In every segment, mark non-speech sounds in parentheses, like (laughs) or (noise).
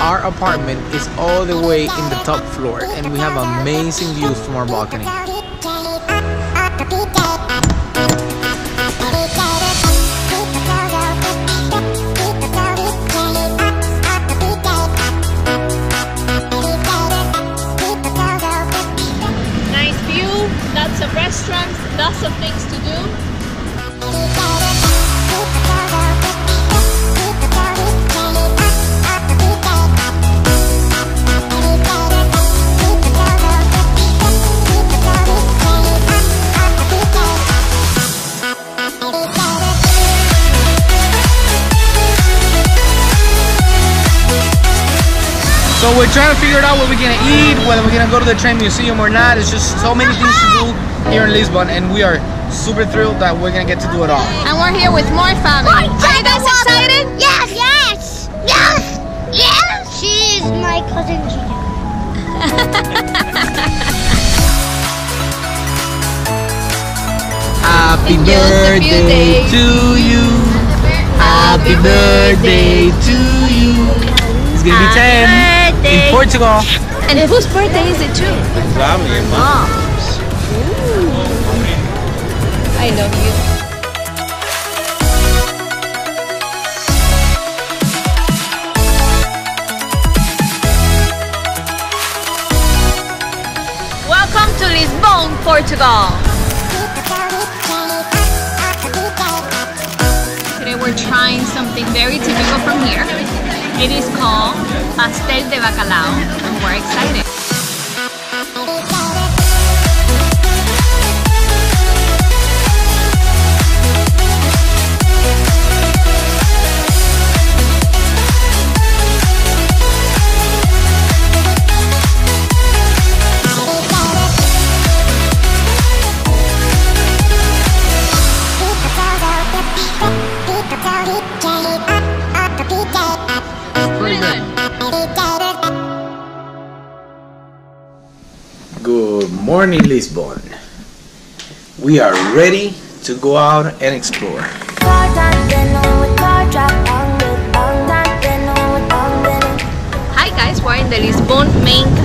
Our apartment is all the way in the top floor and we have amazing views from our balcony. So we're trying to figure out what we're gonna eat, whether we're gonna go to the train museum or not. It's just so many things to do here in Lisbon and we are super thrilled that we're gonna get to do it all. And we're here with more family. Are you guys excited? Yes! Yes! Yes! Yes! She is my cousin Gina. (laughs) Happy In just a few birthday to you. Happy birthday to you. It's gonna be 10 in Portugal. And whose birthday is it too? Family and Mom's. Ah. I love you. Welcome to Lisbon, Portugal. Today we're trying something very typical from here. It is called pastel de bacalao, and we're excited. Good morning, Lisbon. We are ready to go out and explore. Hi guys, we're in the Lisbon main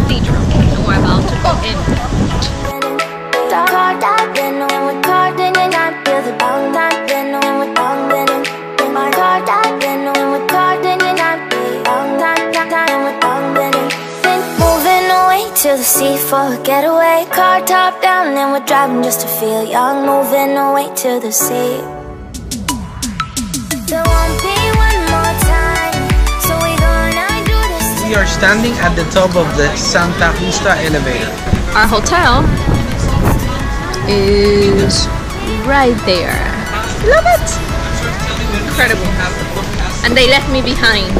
for a getaway, car top down, and we're driving just to feel young. Moving away to the sea. There won't be one more time, so we gonna do this. We are standing at the top of the Santa Justa elevator. Our hotel is right there. Love it! Incredible. And they left me behind.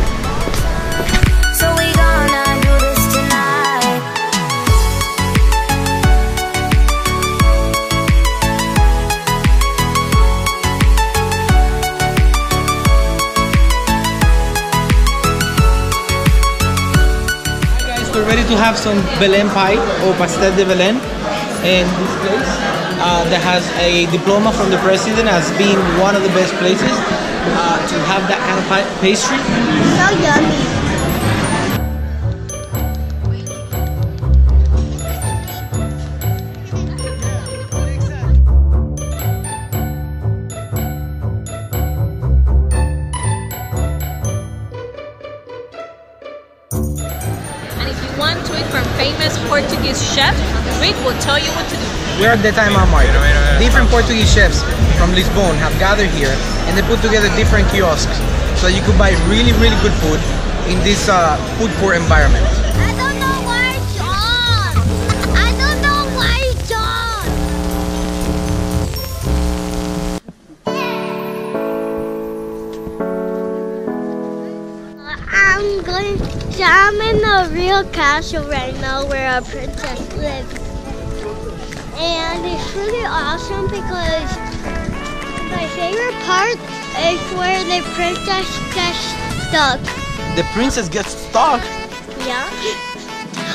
Have some Belén pie or pastel de Belén in this place uh, that has a diploma from the president as being one of the best places uh, to have that kind of pastry. So yummy. Portuguese chef, Rick will tell you what to do. We're at the time market. Different Portuguese chefs from Lisbon have gathered here and they put together different kiosks so you could buy really, really good food in this uh, food court environment. I'm going. So I'm in a real castle right now where a princess lives, and it's really awesome because my favorite part is where the princess gets stuck. The princess gets stuck. Yeah.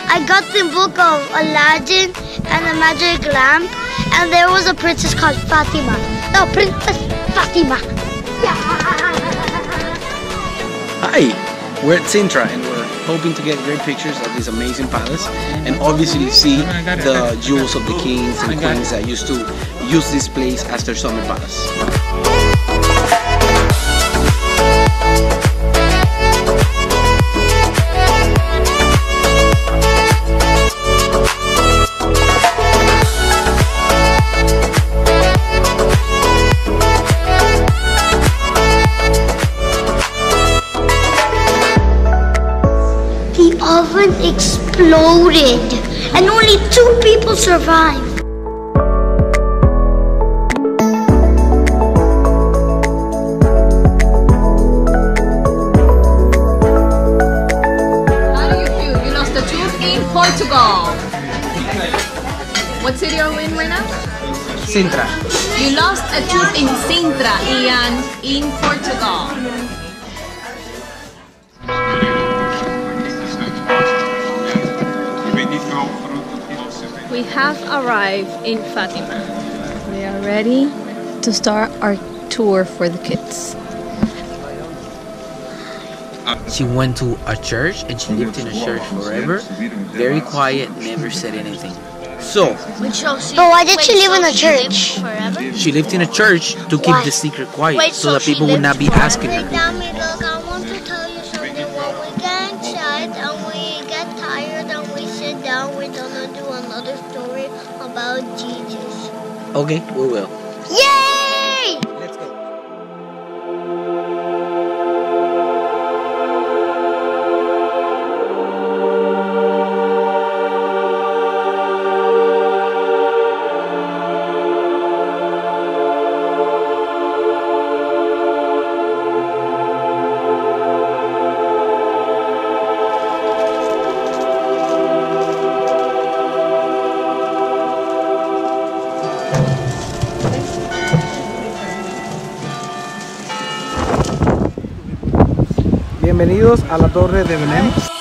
I got the book of Aladdin and the magic lamp, and there was a princess called Fatima. No, Princess Fatima. Yeah. (laughs) Hi, we're at Sintra and we're hoping to get great pictures of this amazing palace. And obviously see the jewels of the kings and queens that used to use this place as their summer palace. Oven exploded and only two people survived. How do you feel? You lost a tooth in Portugal. What city are we in right now? Sintra. You lost a tooth in Sintra, Ian, in Portugal. We have arrived in Fatima. We are ready to start our tour for the kids. She went to a church and she lived in a church forever. Very quiet, never said anything. So, But oh, why did she live in a church? she lived in a church to keep the secret quiet so that people would not be asking her. Another story about Jesus. Okay, we will. Bienvenidos a la Torre de Belén.